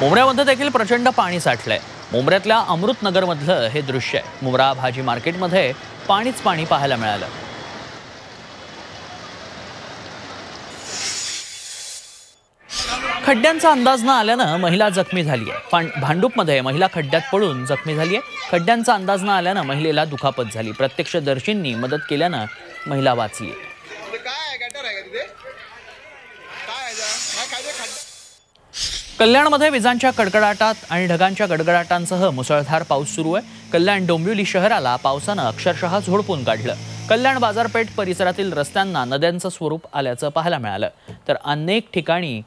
मुंबऱ्यामध्ये देखील प्रचंड पाणी साठलंय. मुंबऱ्यातल्या अमृतनगरमधलं हे दृश्य आहे. मुंबरा भाजी मार्केटमध्ये पाणीच पाणी पाहायला मिळालं. खड्ड्यांचा अंदाज न आल्यानं महिला जखमी झाली आहे पण भांडूपमध्ये महिला खड्ड्यात पडून जखमी झाली आहे खड्ड्यांचा अंदाज न आल्यानं महिलेला दुखापत झाली. प्रत्यक्षदर्शींनी मदत केल्यानं महिला वाचली. आहे कल्याणमध्ये विजांच्या कडकडाटात आणि ढगांच्या गडगडाटांसह मुसळधार पाऊस सुरू आहे. कल्याण डोंबिवली शहराला पावसानं अक्षरशः झोडपून काढलं. कल्याण बाजारपेठ परिसरातील रस्त्यांना नद्यांचं स्वरूप आल्याचं पाहायला मिळालं. तर अनेक ठिकाणी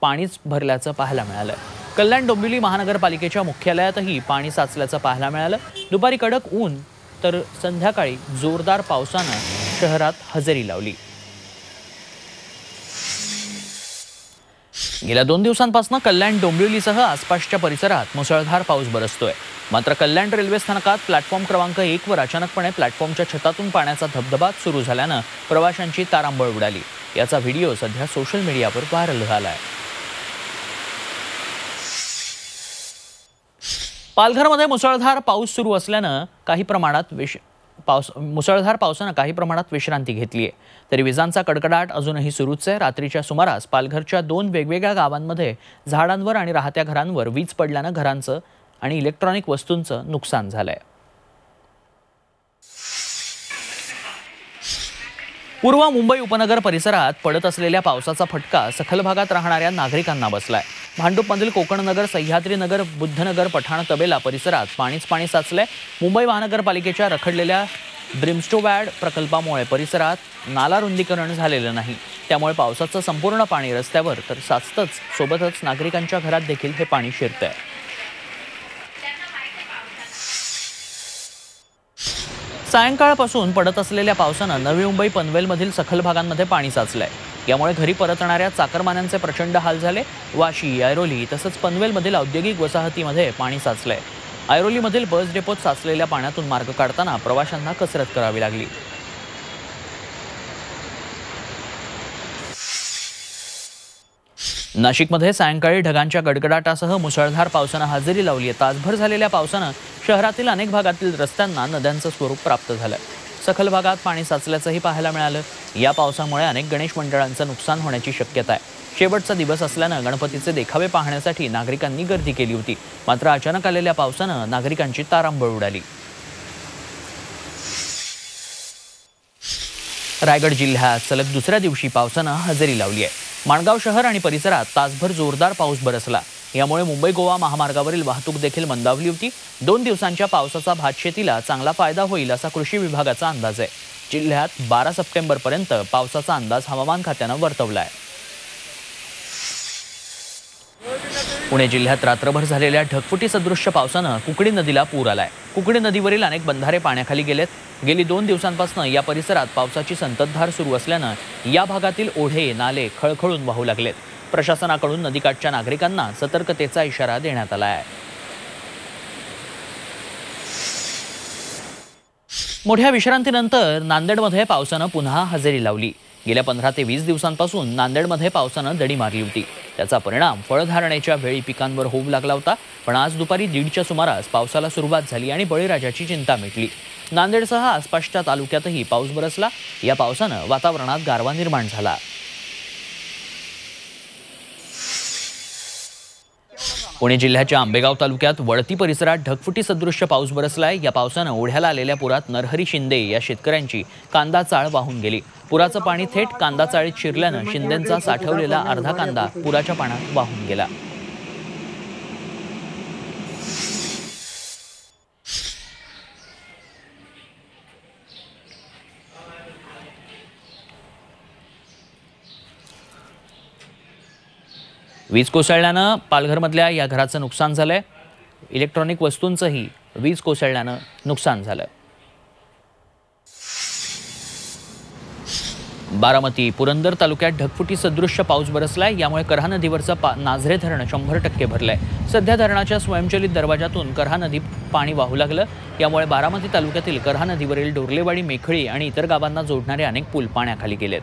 पाणीच भरल्याचं पाहायला मिळालं. कल्याण डोंबिवली महानगरपालिकेच्या मुख्यालयातही पाणी साचल्याचं पाहायला मिळालं. दुपारी कडक ऊन तर संध्याकाळी जोरदार पावसानं शहरात हजेरी लावली. गेल्या दोन दिवसांपासून कल्याण डोंबिवलीसह आसपासच्या परिसरात मुसळधार पाऊस बरसतोय. मात्र कल्याण रेल्वे स्थानकात प्लॅटफॉर्म क्रमांक एकवर अचानकपणे प्लॅटफॉर्मच्या छतातून पाण्याचा धबधबा सुरू झाल्यानं प्रवाशांची तारांबळ उडाली. याचा व्हिडिओ सध्या सोशल मीडियावर व्हायरल झाला आहे पालघरमध्ये मुसळधार पाऊस सुरू असल्यानं काही प्रमाणात विश पाऊस मुसळधार पावसानं काही प्रमाणात विश्रांती घेतली आहे तरी विजांचा कडकडाट अजूनही सुरूच आहे. रात्रीच्या सुमारास पालघरच्या दोन वेगवेगळ्या गावांमध्ये झाडांवर आणि राहत्या घरांवर वीज पडल्यानं घरांचं आणि इलेक्ट्रॉनिक वस्तूंचं नुकसान झालंय. पूर्व मुंबई उपनगर परिसरात पडत असलेल्या पावसाचा फटका सखल भागात राहणाऱ्या नागरिकांना बसलाय. भांडूपमधील कोकणनगर सह्याद्रीनगर बुद्धनगर पठाण तबेला परिसरात पाणीच पाणी साचलंय. मुंबई महानगरपालिकेच्या रखडलेल्या ब्रिमस्टोवॅड प्रकल्पामुळे परिसरात नाला रुंदीकरण झालेलं नाही. त्यामुळे पावसाचं संपूर्ण पाणी रस्त्यावर तर साचतंच. सोबतच नागरिकांच्या घरात देखील हे पाणी शिरतंय. सायंकाळपासून पडत असलेल्या पावसानं नवी मुंबई पनवेलमधील सखल भागांमध्ये पाणी साचलंय. यामुळे घरी परतणाऱ्या चाकरमान्यांचे प्रचंड हाल झाले. वाशी ऐरोली तसंच पनवेलमधील औद्योगिक वसाहतीमध्ये पाणी साचलंय. ऐरोलीमधील बस डेपोत साचलेल्या पाण्यातून मार्ग काढताना प्रवाशांना कसरत करावी लागली. नाशिकमध्ये सायंकाळी ढगांच्या गडगडाटासह मुसळधार पावसानं हजेरी लावली आहे तासभर झालेल्या पावसानं शहरातील अनेक भागातील रस्त्यांना नद्यांचं स्वरूप प्राप्त झालं सखल भागात पाणी साचल्याचंही पाहायला मिळालं. या पावसामुळे अनेक गणेश मंडळांचं नुकसान होण्याची शक्यता आहे. शेवटचा दिवस असल्यानं गणपतीचे देखावे पाहण्यासाठी नागरिकांनी गर्दी केली होती. मात्र अचानक आलेल्या पावसानं नागरिकांची तारांबळ उडाली. रायगड जिल्ह्यात सलग दुसऱ्या दिवशी पावसानं हजेरी लावली आहे. माणगाव शहर आणि परिसरात तासभर जोरदार पाऊस बरसला. यामुळे मुंबई गोवा महामार्गावरील वाहतूक देखील मंदावली होती. दोन दिवसांच्या पावसाचा भातशेतीला चांगला फायदा होईल असा कृषी विभागाचा अंदाज आहे. जिल्ह्यात बारा सप्टेंबरपर्यंत पावसाचा अंदाज हवामान खात्यानं वर्तवला आहे पुणे जिल्ह्यात रात्रभर झालेल्या ढगफुटी सदृश्य पावसानं कुकडी नदीला पूर आलाय. कुकडी नदीवरील अनेक बंधारे पाण्याखाली गेलेत. गेली दोन दिवसांपासून या परिसरात पावसाची संततधार सुरू असल्यानं या भागातील ओढे नाले खळखळून वाहू लागलेत. प्रशासनाकडून नदीकाठच्या नागरिकांना सतर्कतेचा इशारा देण्यात आला आहे. मोठ्या विश्रांतीनंतर नांदेडमध्ये पावसानं पुन्हा हजेरी लावली. गेल्या पंधरा ते वीस दिवसांपासून नांदेडमध्ये पावसानं दडी मारली होती. त्याचा परिणाम फळधारणेच्या वेळी पिकांवर होऊ लागला होता पण आज दुपारी दीडच्या सुमारास पावसाला सुरुवात झाली आणि बळीराजाची चिंता मिटली. नांदेडसह आसपासच्या तालुक्यातही पाऊस बरसला. या पावसानं वातावरणात गारवा निर्माण झाला. पुणे जिल्ह्याच्या आंबेगाव तालुक्यात वळती परिसरात ढगफुटी सदृश्य पाऊस बरसलाय. या पावसानं ओढ्याला आलेल्या पुरात नरहरी शिंदे या शेतकऱ्यांची कांदा चाळ वाहून गेली. पुराचं पाणी थेट कांदा चाळीत शिरल्यानं शिंदेंचा साठवलेला अर्धा कांदा पुराच्या पाण्यात वाहून गेला. वीज कोसळल्यानं पालघरमधल्या या घराचं नुकसान झालंय. इलेक्ट्रॉनिक वस्तूंचंही वीज कोसळल्यानं नुकसान झालं. बारामती पुरंदर तालुक्यात ढगफुटी सदृश्य पाऊस बरसलाय. यामुळे करहा नदीवरचं पा नाझरे धरण शंभर टक्के भरलंय. सध्या धरणाच्या स्वयंचलित दरवाजातून करहा नदी पाणी वाहू लागलं. यामुळे बारामती तालुक्यातील करहा नदीवरील डोरलेवाडी मेखळी आणि इतर गावांना जोडणारे अनेक पूल पाण्याखाली गेलेत.